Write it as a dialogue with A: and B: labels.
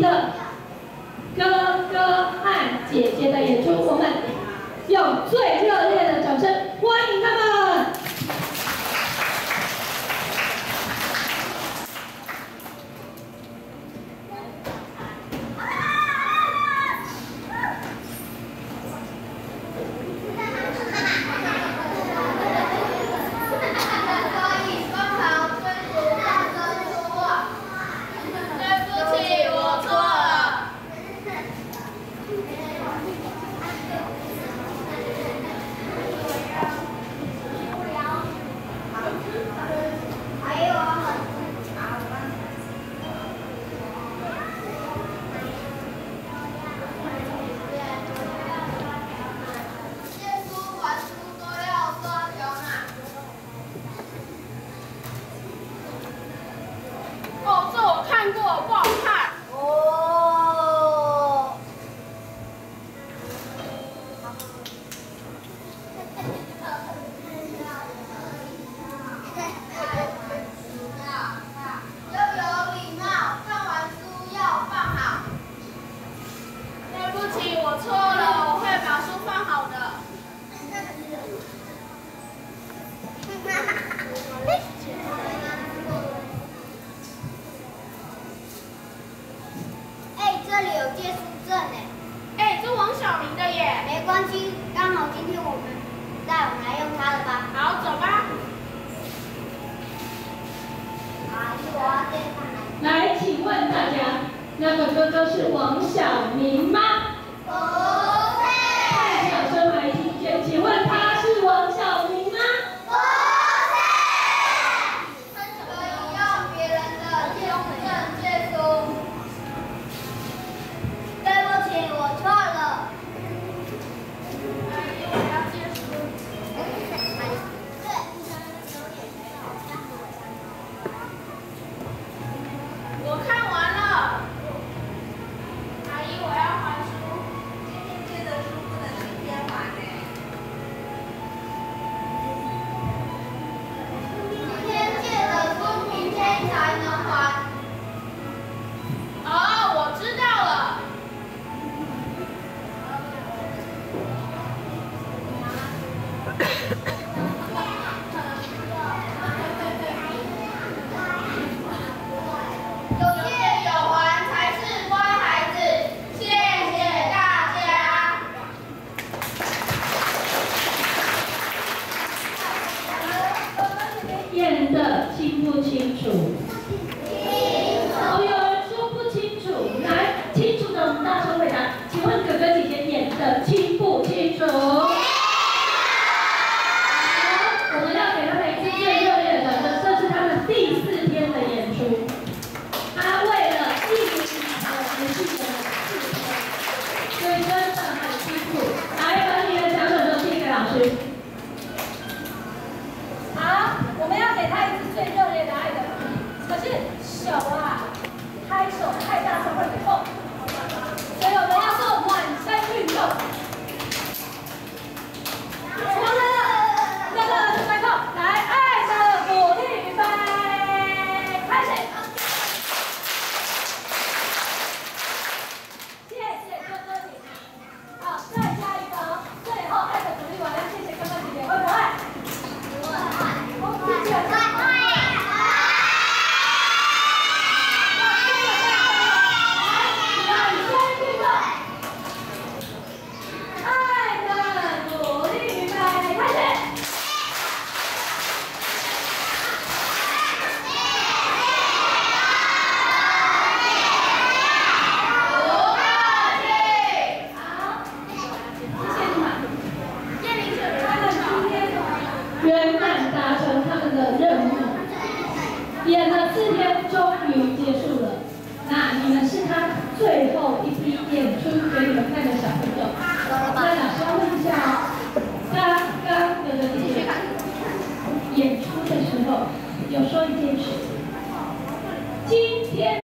A: 的哥哥和姐姐的演出，我们用最热烈的掌声欢迎。
B: 这里有借书证呢。
C: 哎、这王小明的耶。
B: 没关系，刚好今天我们带我们来用它的吧。
C: 好，走吧。
A: 来，请问大家，那个哥哥是王小明。可是手啊拍手太演了四天终于结束了。那你们是他最后一批演出给你们看的小朋友。那老师要问一下